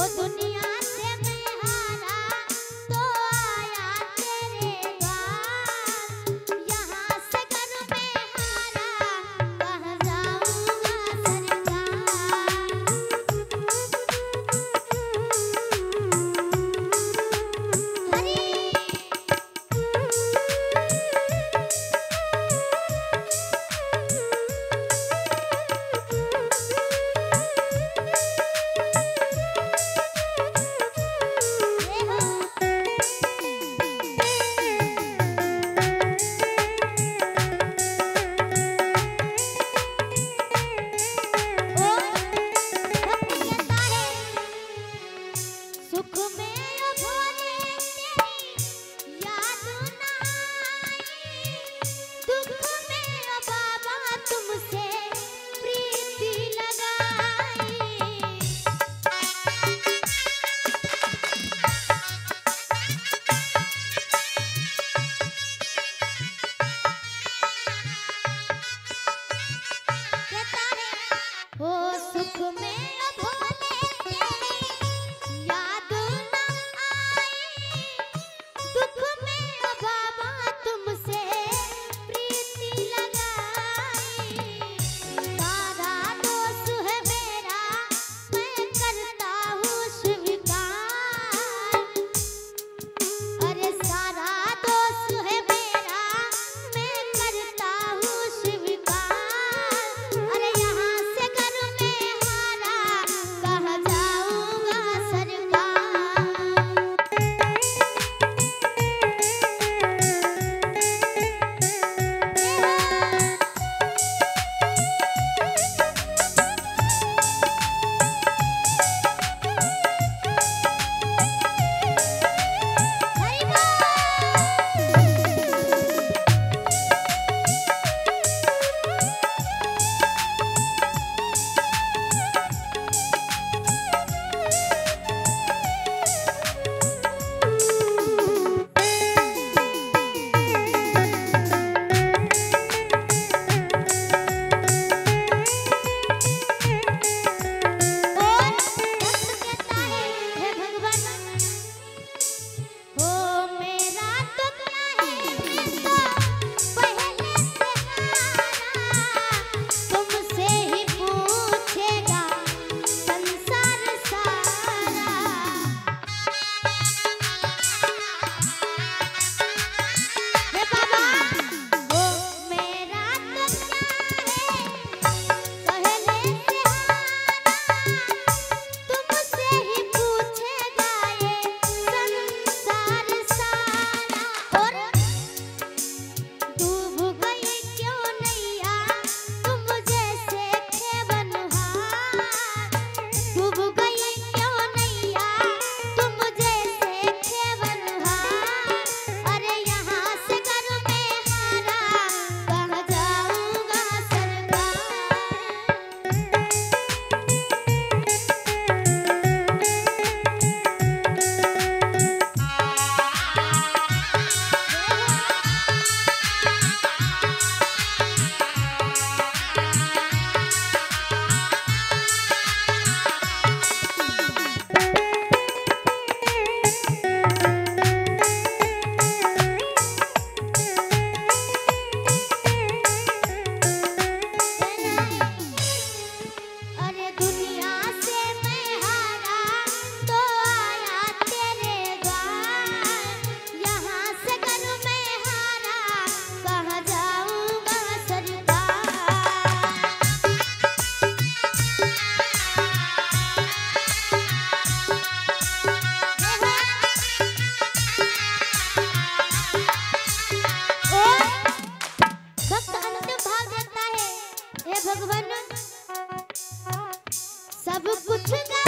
ও দুনিয়া सब कुछ